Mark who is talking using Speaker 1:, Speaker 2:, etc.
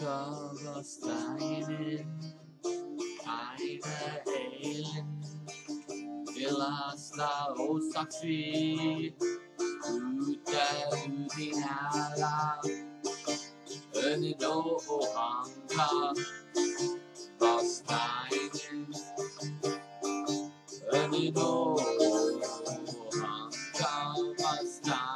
Speaker 1: Kara steinen eine Helen Vilasta osaksi Ute udin ära Önedå och Hanka var steinen Önedå och Hanka var steinen